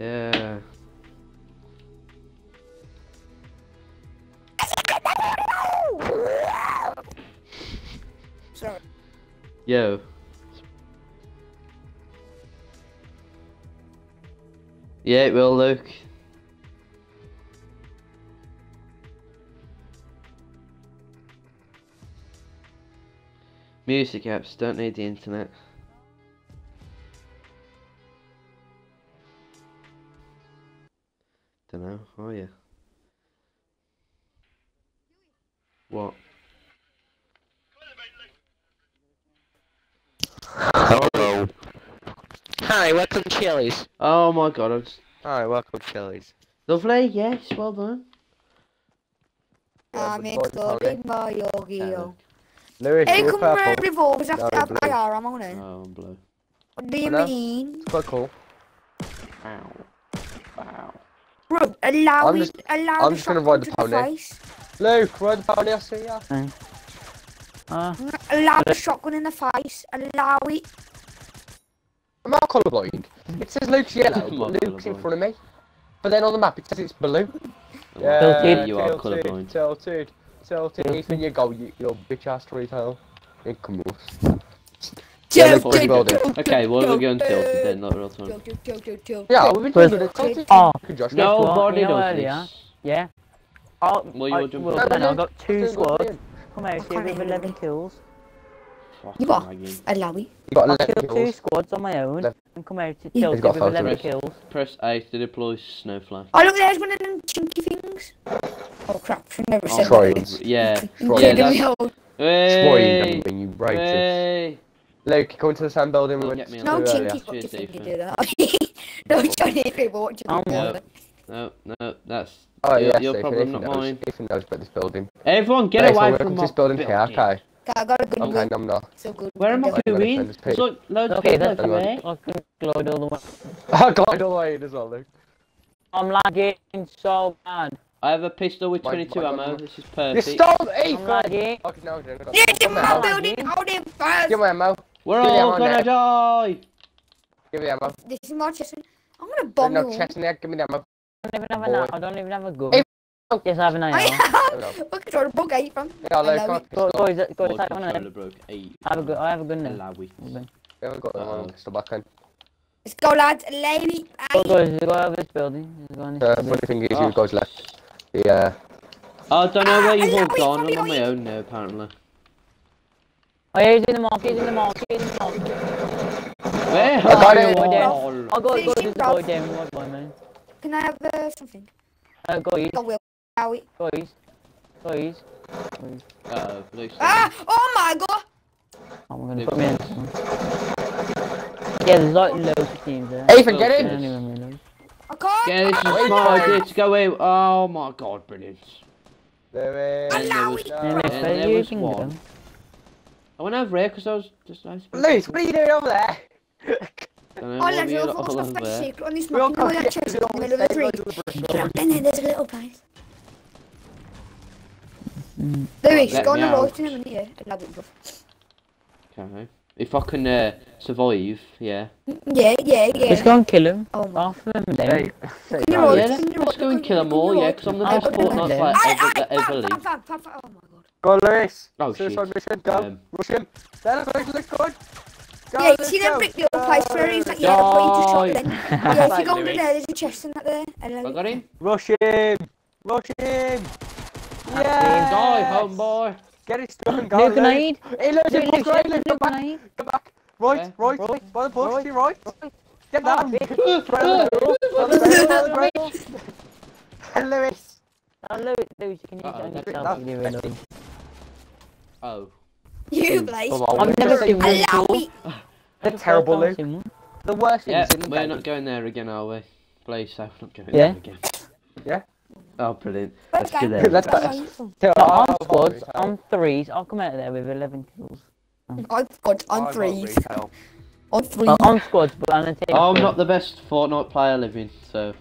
Yeah. Sorry. Yo. Yeah, it will, Luke. Music apps don't need the internet. Welcome Chili's. Oh my god! I'm s- Hi, welcome to Chili's. lovely. Yes, well done. I'm Yeah, but what- exploding my Yogi-Yo. Lewis, Hey, you're come around purple. revolvers after No, have blue. IR, I'm on it. Oh, I'm blue. What do you I mean? It's quite cool. Ow. Wow. Bro, allow I'm me, just- allow I'm just gonna ride the pony. face. Luke, ride the pony, I see ya. Uh, Allow the shotgun in the face. Allow it. I'm not colourblind. Mm-hmm. It says Luke's yellow, I'm but not Luke's in front of me. But then on the map it says it's blue. Tilted. You are tilted, colourblind. Tilted, tilted. Tilted. Ethan, you go, you, you bitch ass storyteller. Yeah, come on. Joe, let's Joe, keep building. Okay, well Joe, we're going tilted Joe, then, not real time. Yeah, we've been doing it. Tilted. Oh. Good Josh. No, body You earlier? this. yeah. Oh, Well, you're I, well, on. then I've got two squads. Come out here can't with 11 kills. Fucking You got- lagging. Allow it. You got I 11 killed two squads on my own and come out to He's tilted with photos. 11 kills. Press A to deploy snowflake. Oh, look, there's one of them chinky things. Oh, crap. I never Oh, said Troy. that. Yeah. You Yeah, did that's- me out. Hey! Spoiling, you racist. Hey! Luke, come into the sand building we went get me No Too earlier. chinky fucking Cheers, thing you do that. no Chinese people watching Oh, no. No, no, that's Oh your, yes, your Ethan, problem, Ethan not knows. mine. Ethan knows about this building. Everyone, get Right, so away we're from to my this building here, building. okay? I got a good Okay, one. no, So good. Where am I going? defend this There's like loads of Okay, people that's over I can glide all the way. I glide all the way in as well, Luke. I'm lagging so bad. I have a pistol with Why- 22 why- ammo. why- This is perfect. You perfect. stole I'm lagging. Okay, no, I didn't. Got- Yeah, Give give me my ammo. building. Hold him first. Give me ammo. We're Give all ammo gonna now. die. Give me ammo. This is my chest. I'm gonna bomb no you. all. chest in there. Give me the ammo. I don't even have an I don't even have a gun. Hey, Yes, I have an I have. Look at the book eight from. Yeah, I Luke, love come it. Go, pistol. guys, My guys, take one of controller them. broke. Eight. I have a gun. I have a gun now. Allow. We haven't got the Uh-oh. one back then. Let's go, lads. Lady. Go, guys, go over this building. Go on this Uh, building. funny thing is, Oh. you guys left. The, uh, I don't know where Ah, you've all gone. I'm on my own now, apparently. Oh, yeah, he's in the market. He's in the market. He's in the market. Where I got are it. you Down. all? I'll go, go, Finish just him, go bro. down. What boy, man? Can I have uh, something? Uh, go east. Go, Will. Allow it. Go east. Go east. Uh, Luke's Ah! Oh my god! Oh, we're gonna Luke. put me in. Yeah, there's like loads of teams there. Ethan, get I in! don't. I can't. Yeah, this is I a can't. smart idea to go in. Oh my god, brilliant. there is. And there Allow was, it. Yeah, No. next and there was one. I went over here because I was just nice. Luke, what are you doing over there? Don't know Oh, what lads, you we'll lot focus all on over that there. secret on this map. You know come that here. chest in the middle of the tree? come And then there's a little place. Mm. Louis, Let go on me the out. right in a minute, yeah. I love it, bro. Okay. If I can uh, survive, yeah. Yeah, yeah, yeah. Let's go and kill him. Oh my. Half of them are down. Can you Yeah, roll? let's, Can you let's go and kill them all, yeah, because I'm the best Fortnite player ever aye, that ever fam, lived. Oh my god. Go, Lewis. Oh, Suicide shit. mission, go. Um, Rush him. There, Lewis, look good. Go, Yeah, you let's see them go. brick little place where he's like, yeah, the point to shot then. Yeah, if you go under there, there's a chest in that there. I love I it. got him. Rush him. Rush him. Die, Yeah. homeboy. Get it done, go. New Lewis. grenade. Hey, Lewis, New you push right, Lewis, come back. grenade. Come back. Right, Where? right, Right. by the bush, Right. to your right. Get Oh, down. And Lewis. Oh, Louis, Louis, you can use it Uh-oh, on yourself. that's- if you. Oh. You, Blaze. I've never just- seen one before. They're terrible, I've Luke. The worst thing Yeah, is in the we're not going there again, are we? Please, so we're not going Yeah. there again. Yeah. Oh, brilliant. Let's Okay. go there. Let's go. how you feel. Yeah, So on I'll squads, retail. on threes, I'll come out of there with 11 kills. I've got I'll on threes. retail. On threes. Well, on squads, but I'm gonna take I'm not the best Fortnite player living, so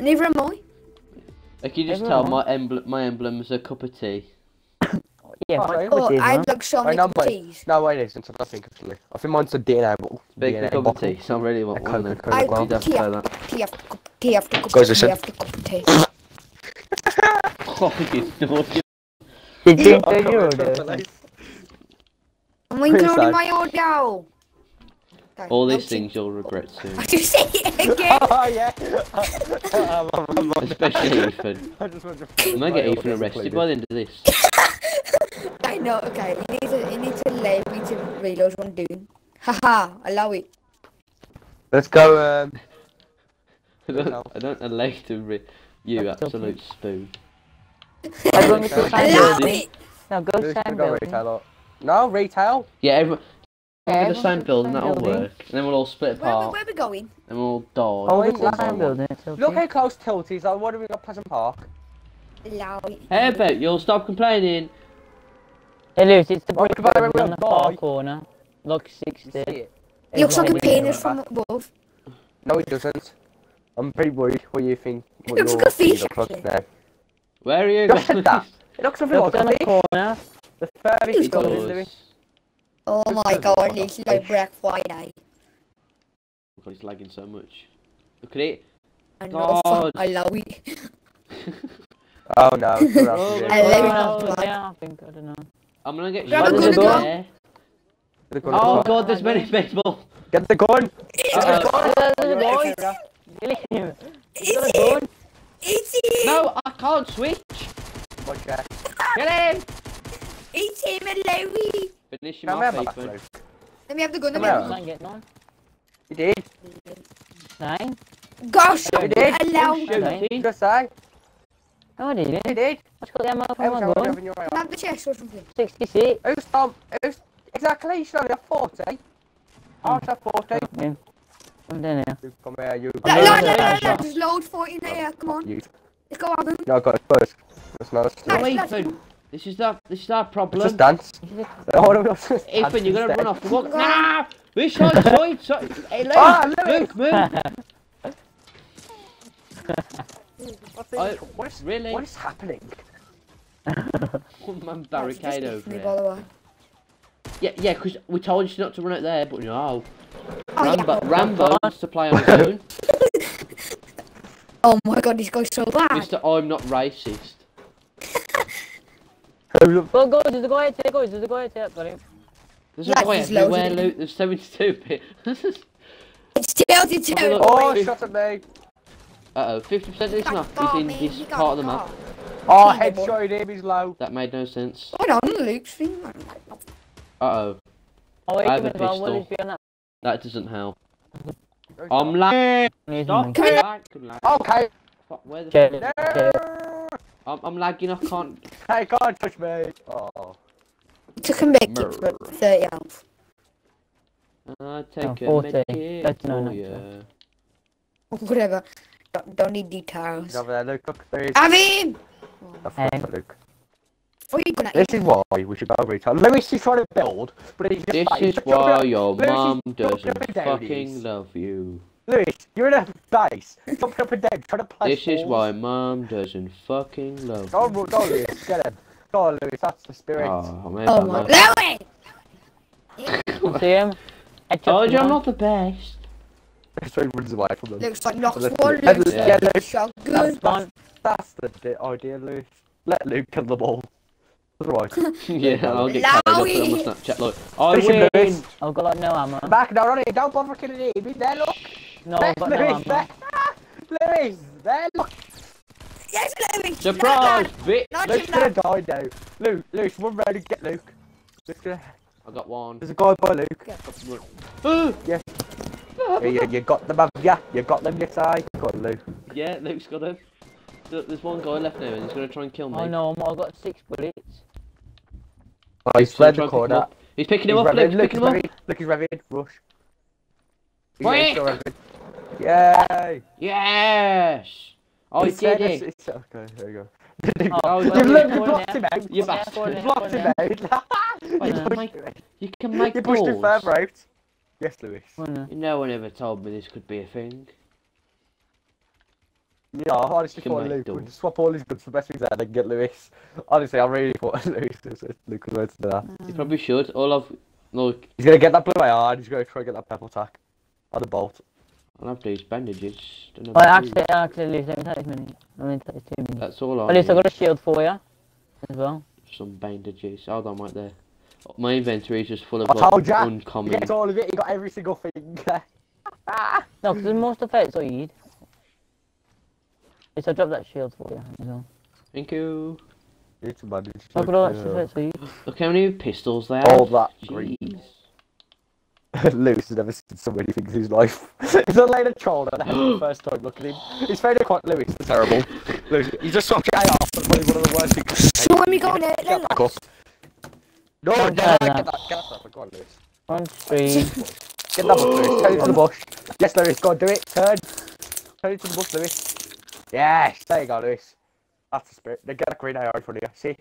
Neither am I. like you just Everyone. tell my emblem, my emblem is a cup of tea. Yeah, Oh, my yeah. cup of Oh, tea, man. I'd like so Wait, many no, wait. No, wait, it isn't. I think actually. I think mine's a DNA bottle. Big DNA cup of tea. So I really want one. Then. I bottle. You'd to tea, say that. tea. Tea after cup of tea listen. after cup of tea. Oh, you naughty. Did you Oh, do come your on, order? I'm Pretty including sad. my order. Okay, All these things you'll regret soon. I just say it again. Oh yeah. Especially Ethan. I just want to. I might get Ethan arrested by the end of this. I know. Okay, you need to you need to allow me to reload what I'm doing. Haha, allow it. Let's go. Um, I don't, I don't allow you to re- you That's absolute spoon. I want me to sign Allow building. it. Now go let's sign go building. retail. No retail. Yeah, everyone. Yeah, the everyone same building, that'll building. work. And then we'll all split Where, where, apart. where are we going? And we'll all die. Oh, wait, it's one the by building. Okay. Look how close Tilt is. Like, what have we got? Pleasant Park. Allow it. Hey, bet you'll stop complaining. Hey, Lewis, it's the Well, brick building on the far corner. Look, You 60. see it? It looks like a Everyone penis from above. No, it doesn't. I'm pretty worried what you think. What Looks like a fish, thing looks actually. now. Where are you Just said that. It looks something Look like on a the fish. corner. The furthest Who's building, going? Louis. Oh my god, like a it's like. Black Friday. God, it's lagging so much. Look at it. I know. God. Allow it. Oh no. Oh. I love it. Oh, no, Black. Oh oh, yeah, I think, I don't know. I'm gonna get Grab shot a in gun, the gun. air. The gun, Oh god, there's many people. Get the gun. Uh-oh. There's a boy. Kill him. He's got a gun. It's him! No, I can't switch. Oh Watch out. Get him. It's him, allow it! Finish him Come off, here, my Ethan. friend. Let me have the gun, let Come me have the Can't get none. You did. Nine. Gosh, You did. allow Shoot, it! Okay. see? Just say. No, I didn't. You did. Let's got the ammo I from my going gun. over in your eye. Have the chest or something. 66. Who's Tom? Who's exactly? You should only hmm. have forty. I should have forty. Yeah. I'm down here. You come here, you. No, I'm no, no, no, that no, shot. there's load for it in there, come on. You. Let's go have him. No, I got it first. That's not. That's No, No, it's- This is our, this is our Let's problem. just dance. Oh, no, let's Ethan, you're gonna run off the walk. Nah! Which side, side, side? Hey, Luke! Ah, Luke! Luke, move! What's I- What is Really? what is happening? One man barricade over here. By the way. Yeah, yeah, because we told you not to run out there, but no. Oh, yeah. Rambo, Rambo wants to play on his own. Oh my god, this guy's so bad. Mr. I'm not racist. Go, go, there's a guy here, guys, there's a guy here. Got him. There's Lads, a guy there's loads everywhere, of them. Luke. There's 72 bit. It's tilted to Have a look. Oh, Fif- shot at me. Uh oh, 50% of this map is in me, this part of the map. Oh, headshot him. He's low. That made no sense. Hold on, Luke's thing. Man. Uh oh, Oh, wait, I have a in, well, what pistol. that? that doesn't help. I'm lagging. He's Stop. mine. Come in. Lag, lag. Okay. Fuck, Where the Check. fuck? No. I'm, I'm lagging. I can't. Hey, can't touch me. Oh. Took him back it for 30 health. I take Oh, a 40. medkit That's no, no, ya. Whatever. Don't, don't need details. He's over there. Look, look. There he is. Have him! The Hey. Luke. What are you gonna This is why we should go retail. Lewis is trying to build, but he's just This like, is jumping why up- your Lewis is mum doesn't up and down fucking love you. Lewis, you're in a base, jumping up and down, trying to play This is why mum doesn't fucking love Go you. on, go on, Lewis, get him. Go on, Lewis, that's the spirit. Oh, man, Oh my. not- Louis! See him? Headshot Told you I'm not the best. So he runs away from them. Looks like knocks Let's one. do it. Yeah. like Yeah. a shotgun. That's, Fine. that's, that's the idea, Lewis. Let Luke kill them all. Otherwise, yeah, I'll get carried up on my Snapchat like, I Finish him, win! Lewis. I've oh, got like no ammo. Back down on it, don't bother killing him. He's there, look. No, there, I've got no Lewis, ammo. there. Lewis, there, look. Yes, Louis! Surprise, bitch! Not Luke's him, gonna not die now. Luke, Luke, run round and get Luke. Luke's gonna... I got one. There's a guy by Luke. Ooh, Yeah, yeah, you got them, have ya? You got them, yes, I. got on, Luke. yeah, Luke's got him. There's one guy left now and he's gonna try and kill me. Oh know, I've got six bullets. Oh, he's He's fled the try him corner. up. He's picking He's him up, Luke, he's Luke, picking he's him up. revving, Luke, he's revving, rush. He's Quick! Yay! Yes! I He said did it! it's- Okay, there you go. Oh, You've well, You've looked- looked, go you in blocked him out. You Yeah, bastard. go in You there, blocked him out. You Why not? Mike- him out. You can make You pushed him balls. further out. Yes, Lewis. Go in. No one ever told me this could be a thing. Yeah, I honestly Can thought make Luke would swap all his goods for the best things out and then get Lewis. Honestly, I really thought Lewis was Luke was going to that. He probably should. All I've look, He's gonna get that blue AR and he's gonna try and get that purple tack. On the bolt. I'll have these bandages. Don't have Well, to- actually, actually, Lewis, let me take this minute. Let me take this two minutes. That's all I At least I need. got a shield for you as well. Some bandages. Hold on right there. My inventory is just full of I like, told ya. You uncommon. get all of it, you got every single thing. No, because there's more stuff outside. Yes, I dropped that shield for you as well. Thank you. it's a bandage. Look at all that stuff outside. Look how many pistols they have. All that green. Jeez. Lewis has never seen so many things in his life. He's a later child and I had the first time looking at him. He's very quite Lewis, it's terrible. Lewis, he just swapped guy off, that's probably one of the worst things. So when we go on it, Get back up. No, Don't get try that, that. get that, get that, go on Lewis. One stream. Get that bush, Lewis, turn it to the bush. Yes, Lewis, go on, do it, turn. Turn it to the bush, Lewis. Yes, there you go, Lewis. That's the spirit. They get a green AR in front you, see?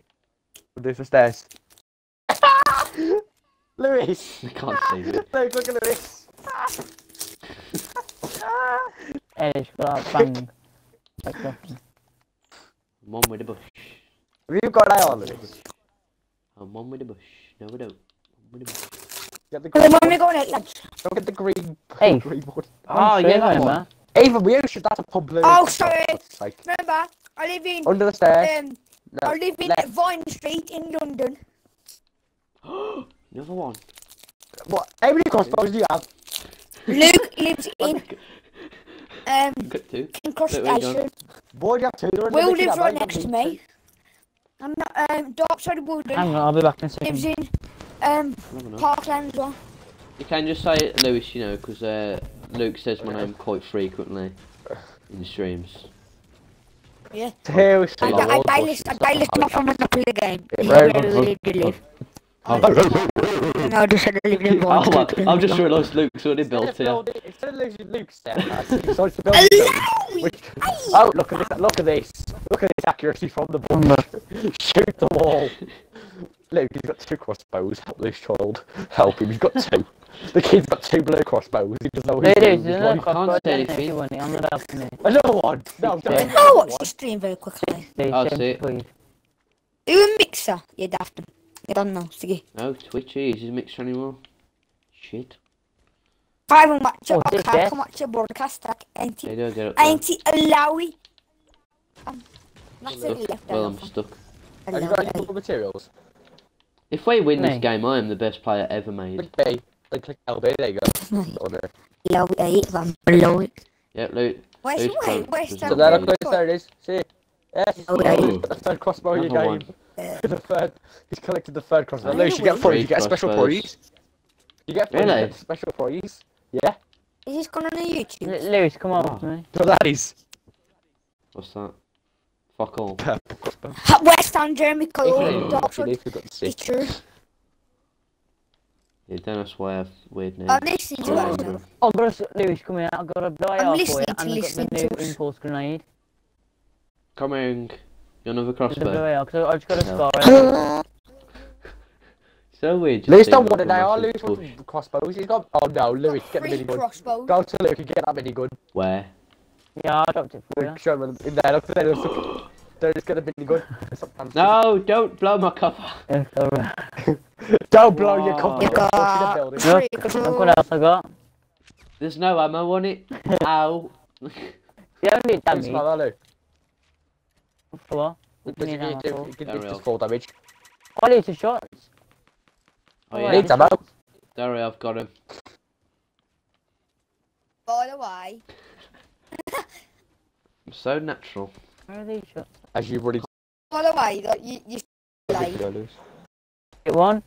We'll do for stairs. Lewis! I can't see it. Look, look at Lewis. Elish, got that bang. Like nothing. I'm on with the bush. Have you got an AR, Lewis? I'm on with the bush. No, I don't. I'm with the bush. Get the Then green when we go on it, lads. Don't get the green, Hey. green one. Oh, One yeah, stream, that Even we should that's a pub Lewis. Oh, for sorry. God's sake. Remember, I live in Under the stairs. um, No, I live in left. Vine Street in London. Another one. What? How many crossbows do you have? Luke lives in um Got two. King Cross Wait, wait. Station. Boy, do you have two? They're in the Will middle, lives I right next to me. I'm not um Darkside of Woodland Hang on, I'll be back in a lives in um Never know. Parkland as well. You can just say Lewis, you know, because uh, Luke says my name quite frequently in streams. Yeah. Two I, I, I, well, I list I list off from when I play the game. Yeah, Yeah, very where good. do we do live? Oh, No, I just said I live in Vine oh Street. well, I've just realised Luke's already Instead of built here. building- Instead of losing Luke's stairs, he decides to build his own, Hello! which- Oh, look at this! Look at this! Look at this accuracy from the bush. Shoot the wall. Luke, he's got two crossbows. Help this child. Help him. He's got two. The kid's got two blue crossbows. He doesn't know what There he's it is, doing. there's He's no like, can't crossbow say anything. I'm not helping it. Another one. No, don't. I'll watch the stream very quickly. I'll see it. please. Do a mixer, you daft. You don't know, Siggy. No, Twitchy uses Mixer anymore. Shit. If I haven't watched it, Oh, I can't come watch a broadcast. Like, ain't They it? do get up there. Ain't it allowy? Um, that's it, Stuck. left Well. I'm stuck. Have you got any cool materials? If we win Me. this game, I am the best player ever made. Click B. Click LB. There you go. On there. Low eight, I'm below it. Yep, Luke. Where's Who's wait, where's Who's that? So Number there, there it is. See? Yes. Oh, He's yeah. got the third crossbow in your game. one. the third. He's collected the third crossbow. Oh, Luke, you get wait. three. You get a special crossbows. prize. You get three. You get a special prize. Yeah. Is this going on the YouTube? L- Lewis, come over Oh. me. So that is. What's that? Fuck all. Purple crossbow. Ha- West Ham, Jeremy If Kyle, you Darkwood. need to got the It's six. true. Yeah, don't swear weird names. I'm listening to Oh, that now. Oh, got a, s- Lewis, come here. I've got a blow I'm AR for you, listening to and I've got the listening new to us. impulse grenade. Come on. You another There's a blue crossbow? I've just got a No. scar. So weird. just Lewis seeing don't like want it now. massive Lewis wants crossbows. He's got. Oh no, Lewis, get the Three minigun. Go to Luke and get that minigun. Where? Yeah, I dropped it for you. Luke, show him in there. Look there. Look. There, just get a minigun. Sometimes- No, don't blow my cover. Yeah. Don't blow your Wow. cover. You Go the got building. Look, look what else I got. There's no ammo on it. Ow. You don't need damage. smell that, Luke. For what? What do you it need ammo you- for? it gives Don't you real. just full damage? Oh, Lewis, a shot. Oh Oh, yeah. yeah. Needs ammo. Don't worry, I've got him. By the way, I'm so natural. Where are these shots? As you've already by the way, that you, you like, Go, Lewis. Hit one.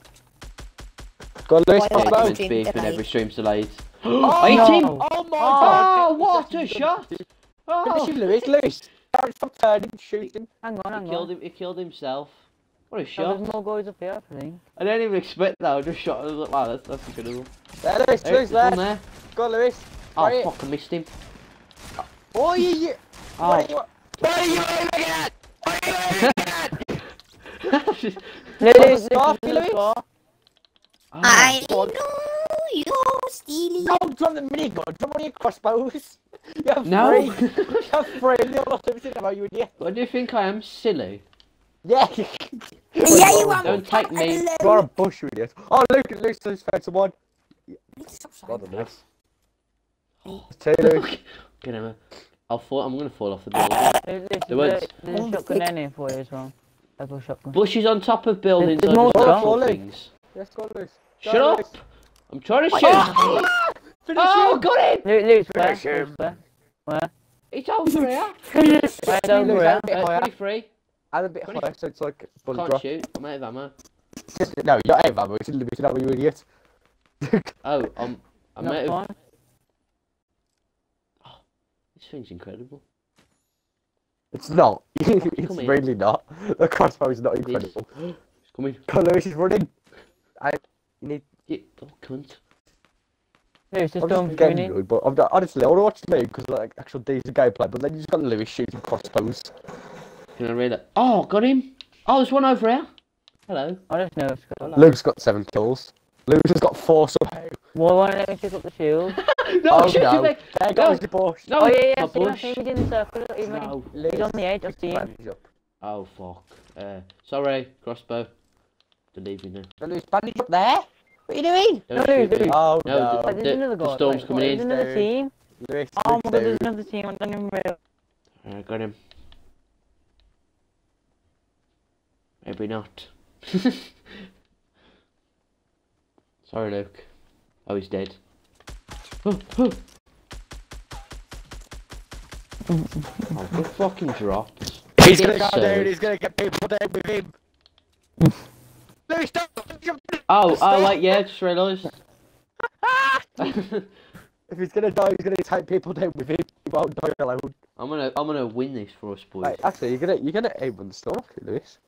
Go, Lewis. Why It's don't Crossbow. you- meant to be Stream when every stream's delayed. Oh, Ate no. Oh my Oh, god! what a shot! Finish Oh, him, Lewis. Lewis. Don't stop turning. Shoot him. Hang on, hang he killed on. him. He killed himself. What a Oh, shot! there's more guys up here, I think. I didn't even expect that. I just shot. I was like, wow, that's that's incredible. There, Lewis. Lewis, there. there. Go, Lewis. Oh Right. fuck! I missed him. Oh, you, you. What Oh. are you? What are you aiming at? What are you aiming at? Lewis, scarf, Lewis, Lewis? scarf. Oh, I God. know you're stealing. Don't drop the minigun. Drop one of your crossbows. You have No. three. You have three. You're not everything about you, idiot. What do you think I am? Silly. Yeah. Yeah, you are. Don't take me. You are a bush, you idiot. Oh, Luke, Luke, Luke's found someone. Stop God, saying Lewis. Two, Lewis. Get him. I'll fall. I'm gonna fall off the building. There's, there's, There there's, there's a shotgun down here for you as well. Level shotgun. Bushes on top of buildings There's are more just stuff. natural Ollie. things. Let's go, Lewis. Shut up! I'm trying to shoot. Finish Oh, him. got him! Luke, Luke, where? Finish him. Where? Where? It's over here. Right over Lewis, here. a bit Uh, higher. 23. And a bit higher, so it's like Can't drop. shoot. I'm out of ammo. Just- No, you're out of ammo. It's limited ammo, you idiot. Oh, I'm. I'm Not out of. fine. This thing's incredible. It's not. it's Come here. really not. The crossbow is not incredible. It's coming. Come on, Lewis is running. I, you need. You, oh, cunt. Luke, just I'm don't just doing getting it. good, but I'm not, honestly, I want to watch Luke because like actual decent gameplay. But then you just got Lewis shooting crossbows. Can I read that? Oh, got him. Oh, there's one over here. Hello. I don't know it's got. Hello. Luke's got seven kills. Lewis has got four somehow. Why won't let me pick up the shield? no, Oh, shoot no. him, mate. There No. goes the bush. No, oh yeah, yeah, my I see him, I bush. see him, he's in the circle. He's, running. No. he's on the edge, I see him. Oh, fuck. Uh, sorry, crossbow. To leave you now. No, Lewis, bandage up there. What are you doing? No, no, me. no. Oh No, no. Wait, there's The- another the storm's Wait, coming There's in. another team. Lewis, Oh my god, there's another team. I don't even realize. I got him. Maybe not. Sorry, Luke. Oh, he's dead. Oh, oh. oh good fucking dropped. He's gonna go sir. down. He's gonna get people down with him. Lewis, don't. Oh, oh, wait, yeah, just realised. If he's gonna die, he's gonna take people down with him. He won't die alone. I'm gonna, I'm gonna win this for us, boys. Right, actually, you're gonna, you're gonna aim on the storm, actually, Lewis.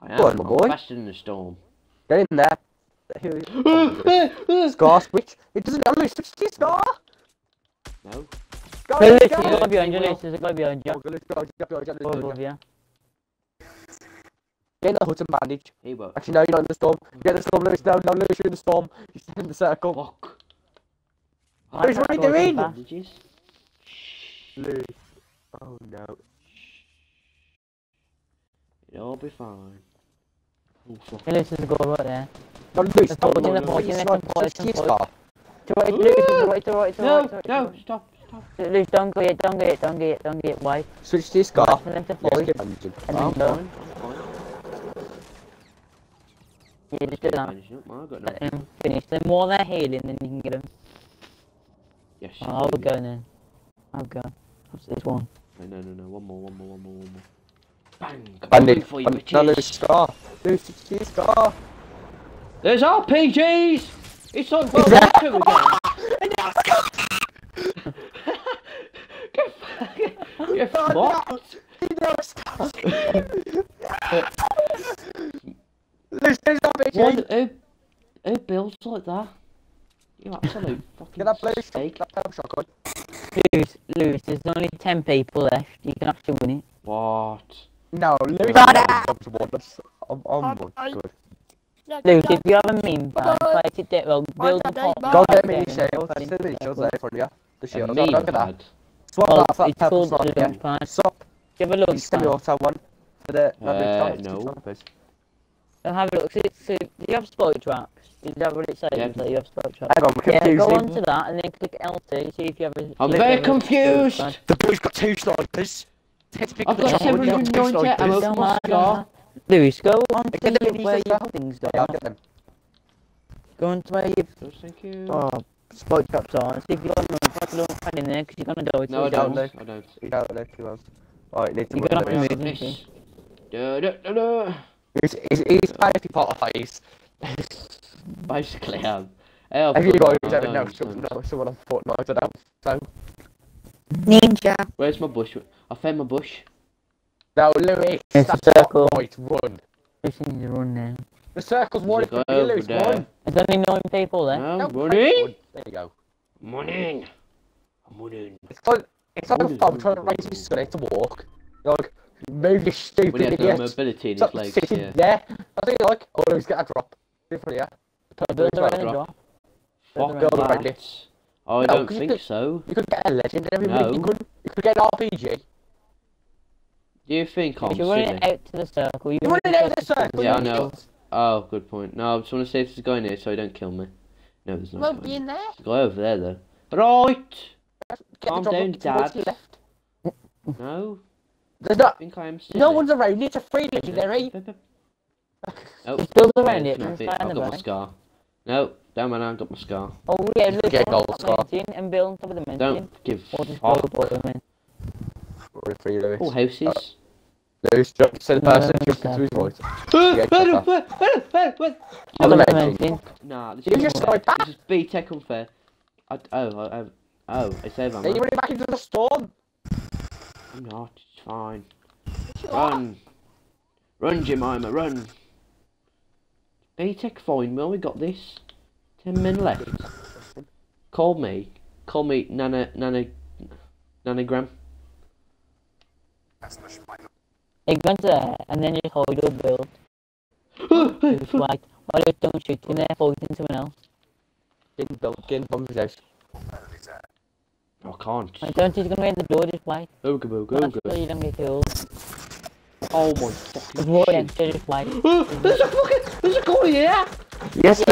I go on, am. my I'm boy. faster than the storm. Get in there. Here he- Lewis. Scar switch. It doesn't. I'm Lewis. Switch to your scar. No. Go, Hey, Lewis, Luke, go. there's a guy behind you, Will. Luke, there's a guy behind you. Oh, Lewis, go, go, go, go, Or go, above go. you. Get in the hut and bandage. He won't. Actually, no, you're not in the storm. Get in the storm, Lewis. No, no, Lewis, you're in the storm. You're still in the circle. Fuck. Lewis, what are you doing? Bandages. Lewis. Oh no. It'll all be fine. Oh, fuck. Hey, Luke, there's a guy right there. No, Lewis, Let's stop. go, No, let's no, go, you let's snipe. go, Switch to your let's go. scar. To right, Luke, to the right, to the right, to the No, right, to the right, to the no, right. stop, stop. Luke, don't go yet, don't go yet, don't go yet, don't go yet. Wait. Switch to your scar. Wait for them to Yes, fight. get bandaging. And I'm go. fine, I'm fine. Yeah, just do that. Managing up, I got no. Let them finish. The more they're healing, then you can get them. Yes. Oh, I'll go then. I'll go. What's this one? No, no, no, no. One more, one more, one more, one more. Bang! Got Bandage. one for you, Band- No, bitches. Lewis, scar. Lewis, switch to your scar. There's RPGs! It's like World War Two again. Get fucking. Get fucked. Lewis, there's no What? Who, who builds like that? You absolute fucking Get that blue steak. That power shotgun. Lose, lose. There's only 10 people left. You can actually win it. What? No, Lewis. Brother. I'm one. That's- I'm, I'm one. Good. Lose, if you have a meme plan, place it there. Well, build a pot. Go get Okay, me then shields. put There's in the shields there in front of you. The A shields. Oh, look at that. Swap Well, that for that it's purple called swap the again. launch. Swap. Give a look. You send me auto one for the. Uh, no. chance. I'll have a look. So, so, do you have spike traps? Is that what it says? Yeah. That you have spike traps? Hang on, we're Yeah, go confusing. on to that and then click LT. See if you have a. I'm very you have a confused. The boy's got two snipers. Take I've got shot, we've got two 790 ammo. snipers. Don't my mind, scar. don't mind. Lewis, go on to Get where your now. things Yeah, I'll get them. Go on to where your Thank you. oh, spike traps are. and See if you got a launch pad, in there because you're gonna die. no, I so don't. don't. I don't. You don't know two rounds. Alright, need to You win gotta the have to move. This. Da, da, da, da. He's, he's, he's party part of face. Basically, um. Hey, I've If you got- guys I don't know, don't. know someone on Fortnite, I don't. So, Ninja. Where's my bush? I found my bush. no, Louis, It's that's a circle. not right, run. Lewis needs to run now. The circle's one Look for you, over Louis, there. one. There's only nine people there. No, No, running. run. There you go. I'm running. I'm running. It's like, it's like a Run, thumb run, trying to run, raise run. his stomach to walk. Like, move your stupid When he has no idiot. mobility in his Stop legs, sitting yeah. there. I think like, oh, Louis, got a drop. Different, yeah. Build Louis, around the drop. drop. Fuck Build around that. Oh, I No, don't 'cause you think could- so. You could get a legend and everything. You No. could, you could get an RPG. Do you think I'm If you're running silly? out to the circle, you You're running out of the circle. Yeah, I know. Oh, good point. No, I just want to see if there's a guy in here so he don't kill me. No, there's You not. won't be in there. There's a guy over there though. Right. Get Calm down, drop the Dad. left. No. There's I think I am No one's around. It's a free legendary. Oh, Just build yeah, around it it's and nothing. fly I've got my scar. No, don't man, I've got my scar. Oh yeah, look, Get gold top of score. the mountain and build on top of the mountain. Don't give Or just build what I mean. We're free, Oh, houses. Lewis, jump to the No, person, no, jump no, into his no. voice. Yeah, check On the Top of the mountain. mountain. Nah, this You is just unfair. Uh, like that? This is B-Tech unfair. I, oh, I, I, oh, it's over, Then man. you're running back into the storm. I'm not, it's fine. Run. Run, Jemima, run. B-Tech fine, well, we got this. Ten men left. Call me. Call me Nana, Nana, Nanogram. You go into there and then just hold your build. Just like, while you don't shoot, you there fighting someone else. Getting built, getting bombs out. I can't. Like, don't you gonna make the door just wait. Ooga booga That's so ooga. you don't get killed. Oh my Just fucking walk shit. extra, just wait. There's a fucking, there's a guy here! Yes.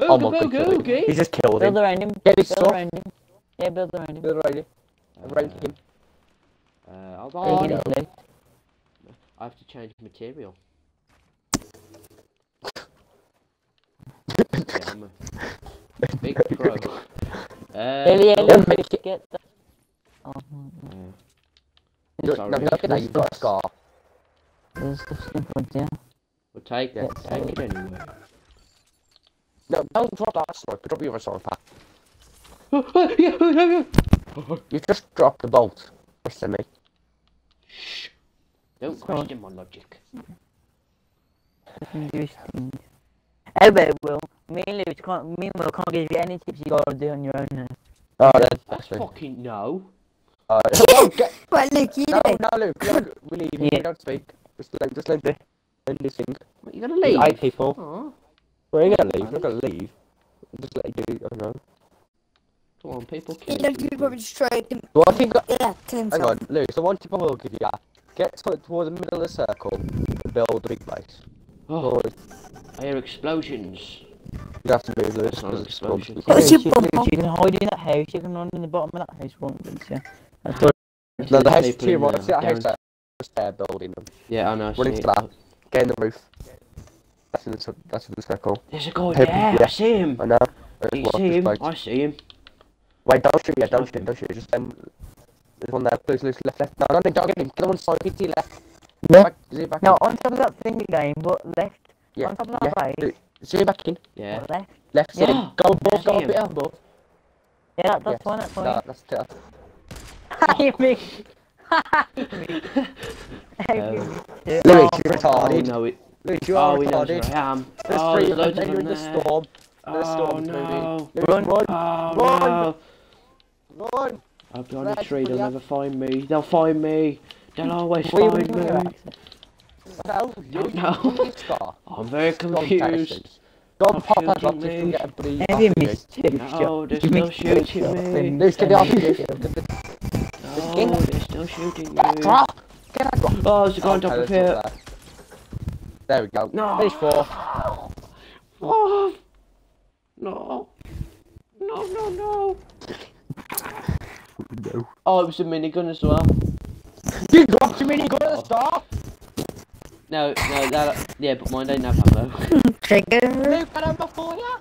Oh my Ooga god. booga He just killed him. Build around him. Get his Build stuff. around him. Yeah, build around him. Build around him. Around him. Uh, hold There you on. go. Get his loot. I have to change material. yeah, I'm a big pro. Uh, Yeah, yeah, Don't make it- get the... Oh, Look, sorry. no, look at that, you've got a scar. there's stuff in front here. We'll take, Yeah. take it anyway. No, don't drop that sword, but drop your other sword pack. yeah, yeah, yeah. You just dropped the bolt. Listen to me. Shh. Don't question my logic. Interesting. Anyway, Will, me and Lewis can't, me and Will can't give you any tips you gotta do on your own now. Oh, then. I That's fine. fucking know. Uh, oh, get, But look, you no, know. no, Luke, Luke, we leave. Yeah. We don't speak. Just let, just let me. Let me sing. What, you gonna leave? Hi, people. Aw, We're gonna leave. We're gonna leave. Just let you do. I don't know. come on, people. He kill looked each you other. probably destroyed him. Well, I think. Yeah, kill Hang himself. on, Luke. So one tip I will give you. Get to, towards the middle of the circle and build the big base. Oh, Or I hear explosions. you have to move Lewis. That's not an because it's called- explosion. Oh, Lewis, she you, bump Lewis, you can hide in that house, you can run in the bottom of that house, won't you? So, that's what No, the house is People too in much. there, See that house down- there? Just there building them. Yeah, I know. I Run see into that. Get in the roof. That's in the, cir- that's in the circle. There's a guy Hey, there. I see him. I know. You see him? I see him. Wait, don't shoot yet, don't shoot, don't shoot. Just um, there's one there. Please, loose, left, left. No, no, no, don't get him. Get the one side, get to your left. Yeah. Back, zoom back No, in. on top of that thing again, but left. Yeah, on top of yeah. that do- base, Zoom back in. Yeah. but left. Left, Yeah. zoom. Go above, go I a see bit him. above. Yeah, that, that's Yes. fine, that's fine. No, that's it. you me. Um, Louis, you're oh retarded. no, it. Louis, you are Oh, he knows retarded. where I am. There's oh, three there's of them, loads then of you're in them the there. storm. The Oh storm's no. moving. Louis, Run. run, Oh Run. no. run. I've got on a tree, they'll yeah. never find me. They'll find me. They'll always Where find me. No, you Don't know. you need scar. I'm very confused. Texas. Go pop that shooting rock just to get a bleed Have off you of you. missed two No, they're still shooting me. in Louis, get the ten off you. minutes. Get the- No, they're still shooting Get that Get that rock. Oh, there's a guy on top of that's here. there. There we go. No. Finish four. Oh, no. No, no, no. No. Oh, it was a minigun as well. You dropped your minigun at the start. No, no, that, yeah, but mine didn't have ammo. Trigger. Luke, got over for you.